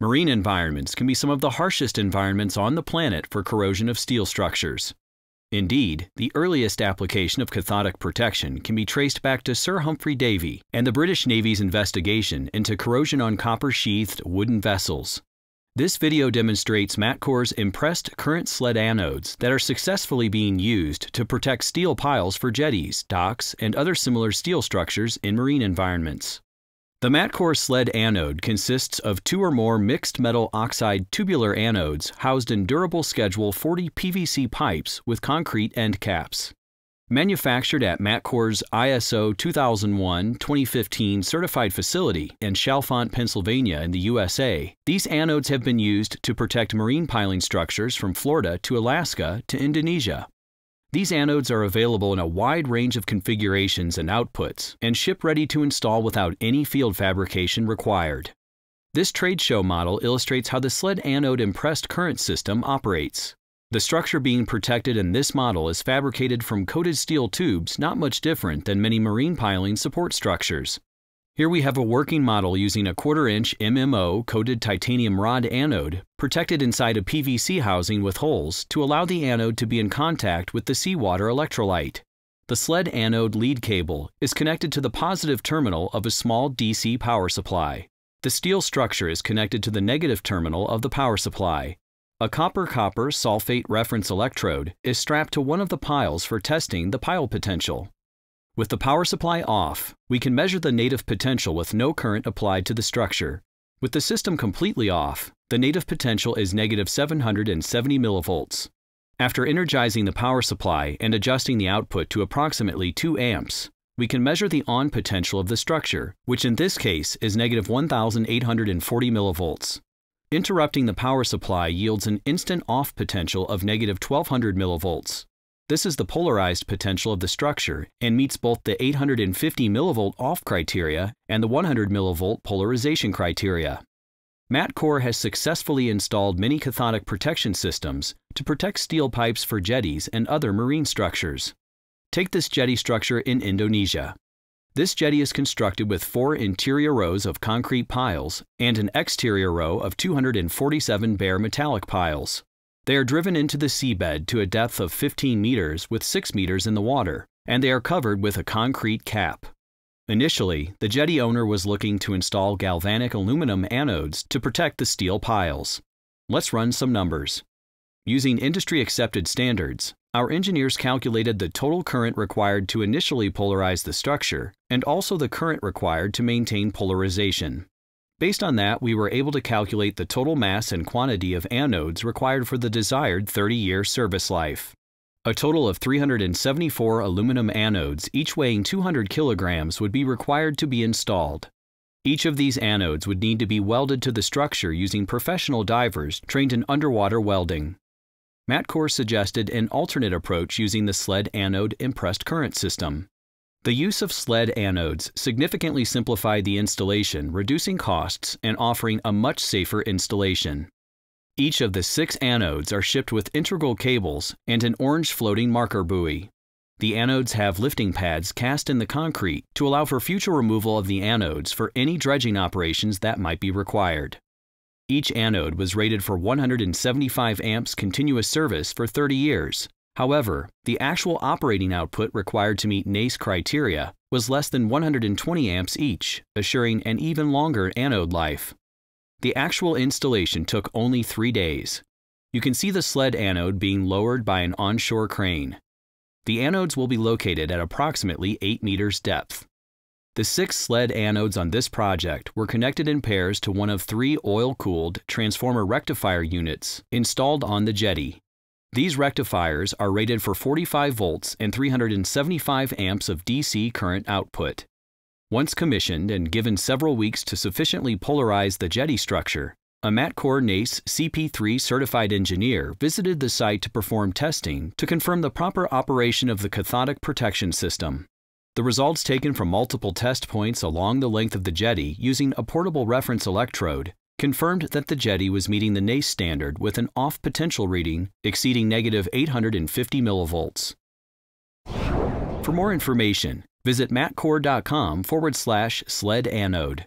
Marine environments can be some of the harshest environments on the planet for corrosion of steel structures. Indeed, the earliest application of cathodic protection can be traced back to Sir Humphrey Davy and the British Navy's investigation into corrosion on copper-sheathed wooden vessels. This video demonstrates Matcor's impressed current sled anodes that are successfully being used to protect steel piles for jetties, docks, and other similar steel structures in marine environments. The Matcor sled anode consists of two or more mixed metal oxide tubular anodes housed in durable Schedule 40 PVC pipes with concrete end caps. Manufactured at Matcor's ISO 2001-2015 certified facility in Chalfont, Pennsylvania in the USA, these anodes have been used to protect marine piling structures from Florida to Alaska to Indonesia. These anodes are available in a wide range of configurations and outputs and ship ready to install without any field fabrication required. This trade show model illustrates how the sled anode impressed current system operates. The structure being protected in this model is fabricated from coated steel tubes not much different than many marine piling support structures. Here we have a working model using a quarter inch MMO coated titanium rod anode protected inside a PVC housing with holes to allow the anode to be in contact with the seawater electrolyte. The sled anode lead cable is connected to the positive terminal of a small DC power supply. The steel structure is connected to the negative terminal of the power supply. A copper-copper sulfate reference electrode is strapped to one of the piles for testing the pile potential. With the power supply off, we can measure the native potential with no current applied to the structure. With the system completely off, the native potential is negative 770 millivolts. After energizing the power supply and adjusting the output to approximately 2 amps, we can measure the on potential of the structure, which in this case is negative 1840 millivolts. Interrupting the power supply yields an instant off potential of negative 1200 millivolts. This is the polarized potential of the structure and meets both the 850 millivolt off criteria and the 100 millivolt polarization criteria. Matcor has successfully installed many cathodic protection systems to protect steel pipes for jetties and other marine structures. Take this jetty structure in Indonesia. This jetty is constructed with four interior rows of concrete piles and an exterior row of 247 bare metallic piles. They are driven into the seabed to a depth of 15 meters with 6 meters in the water, and they are covered with a concrete cap. Initially, the jetty owner was looking to install galvanic aluminum anodes to protect the steel piles. Let's run some numbers. Using industry accepted standards, our engineers calculated the total current required to initially polarize the structure and also the current required to maintain polarization. Based on that, we were able to calculate the total mass and quantity of anodes required for the desired 30-year service life. A total of 374 aluminum anodes, each weighing 200 kilograms, would be required to be installed. Each of these anodes would need to be welded to the structure using professional divers trained in underwater welding. Matcor suggested an alternate approach using the sled anode impressed current system. The use of sled anodes significantly simplified the installation, reducing costs and offering a much safer installation. Each of the six anodes are shipped with integral cables and an orange floating marker buoy. The anodes have lifting pads cast in the concrete to allow for future removal of the anodes for any dredging operations that might be required. Each anode was rated for 175 amps continuous service for 30 years, However, the actual operating output required to meet NACE criteria was less than 120 amps each, assuring an even longer anode life. The actual installation took only three days. You can see the sled anode being lowered by an onshore crane. The anodes will be located at approximately 8 meters depth. The six sled anodes on this project were connected in pairs to one of three oil-cooled transformer rectifier units installed on the jetty. These rectifiers are rated for 45 volts and 375 amps of DC current output. Once commissioned and given several weeks to sufficiently polarize the jetty structure, a Matcor NACE CP3 certified engineer visited the site to perform testing to confirm the proper operation of the cathodic protection system. The results taken from multiple test points along the length of the jetty using a portable reference electrode confirmed that the jetty was meeting the NACE standard with an off potential reading exceeding negative 850 millivolts. For more information, visit matcor.com forward slash sled anode.